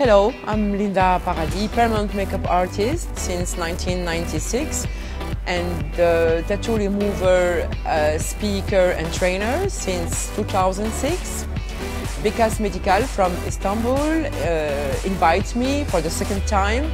Hello, I'm Linda Paradis, permanent makeup artist since 1996 and uh, tattoo remover, uh, speaker and trainer since 2006. Bikas Medical from Istanbul uh, invites me for the second time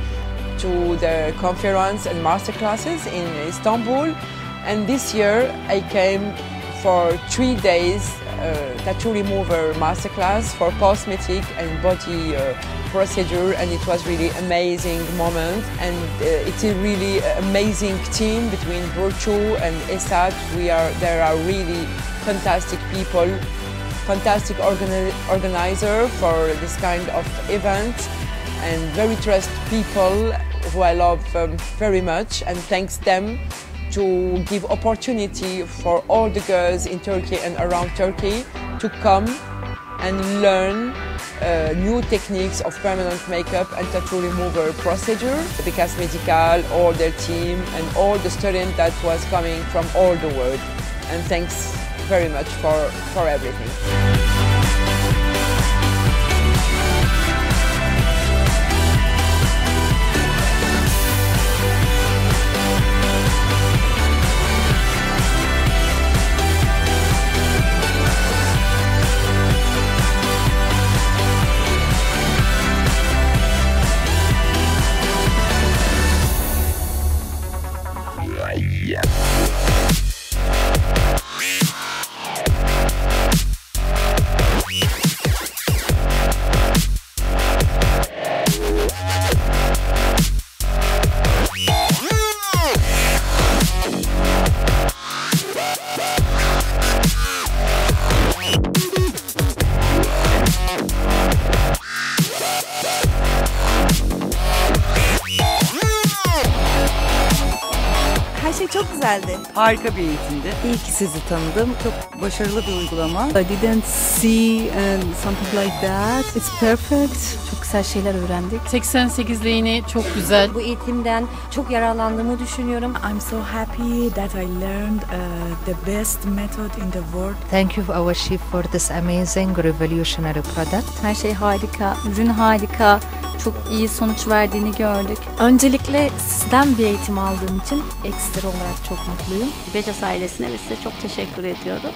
to the conference and master classes in Istanbul and this year I came for three days uh, tattoo remover masterclass for cosmetic and body uh, procedure and it was really amazing moment and uh, it's a really amazing team between Burcu and Esat. We are, there are really fantastic people, fantastic organi organizer for this kind of event and very trust people who I love um, very much and thanks them to give opportunity for all the girls in Turkey and around Turkey to come and learn uh, new techniques of permanent makeup and tattoo remover procedure. The Because Medical, all their team and all the students that was coming from all the world. And thanks very much for, for everything. Her şey çok güzeldi. Harika bir eğitimdi. İyi ki sizi tanıdım. Çok başarılı bir uygulama. I didn't see and something like that. It's perfect. Çok güzel şeyler öğrendik. 88 lehine çok güzel. Bu eğitimden çok yararlandığımı düşünüyorum. I'm so happy that I learned uh, the best method in the world. Thank you our chef for this amazing revolutionary product. Her şey harika, ürün harika. Çok iyi sonuç verdiğini gördük. Öncelikle sizden bir eğitim aldığım için ekstra olarak çok mutluyum. Becas ailesine ve size çok teşekkür ediyorum.